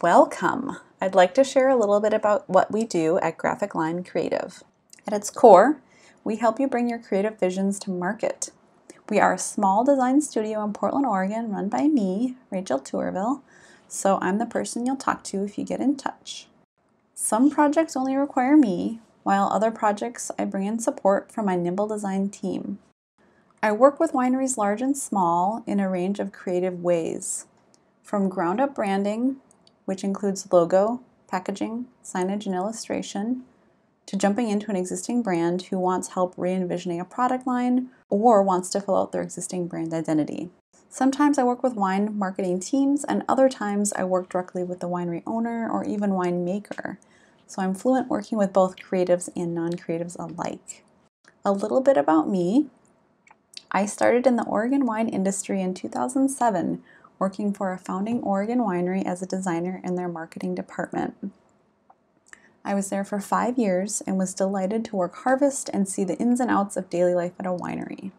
Welcome! I'd like to share a little bit about what we do at Graphic Lime Creative. At its core, we help you bring your creative visions to market. We are a small design studio in Portland, Oregon, run by me, Rachel Tourville, so I'm the person you'll talk to if you get in touch. Some projects only require me, while other projects I bring in support from my Nimble Design team. I work with wineries large and small in a range of creative ways, from ground up branding, which includes logo, packaging, signage, and illustration, to jumping into an existing brand who wants help re envisioning a product line or wants to fill out their existing brand identity. Sometimes I work with wine marketing teams, and other times I work directly with the winery owner or even winemaker. So I'm fluent working with both creatives and non creatives alike. A little bit about me I started in the Oregon wine industry in 2007, working for a founding Oregon winery as a designer in their marketing department. I was there for five years and was delighted to work harvest and see the ins and outs of daily life at a winery.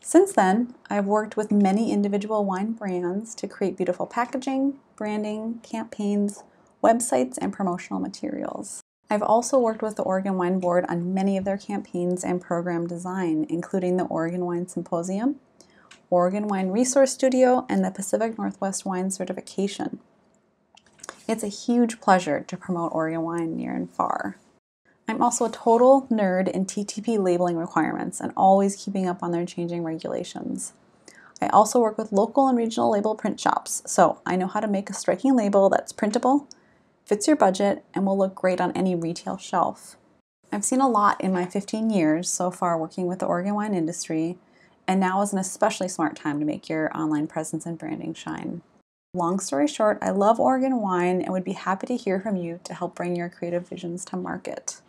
Since then, I've worked with many individual wine brands to create beautiful packaging, branding, campaigns, websites, and promotional materials. I've also worked with the Oregon Wine Board on many of their campaigns and program design, including the Oregon Wine Symposium, Oregon Wine Resource Studio, and the Pacific Northwest Wine Certification. It's a huge pleasure to promote Oregon wine near and far. I'm also a total nerd in TTB labeling requirements and always keeping up on their changing regulations. I also work with local and regional label print shops, so I know how to make a striking label that's printable, fits your budget, and will look great on any retail shelf. I've seen a lot in my 15 years so far working with the Oregon wine industry, and now is an especially smart time to make your online presence and branding shine. Long story short, I love Oregon wine and would be happy to hear from you to help bring your creative visions to market.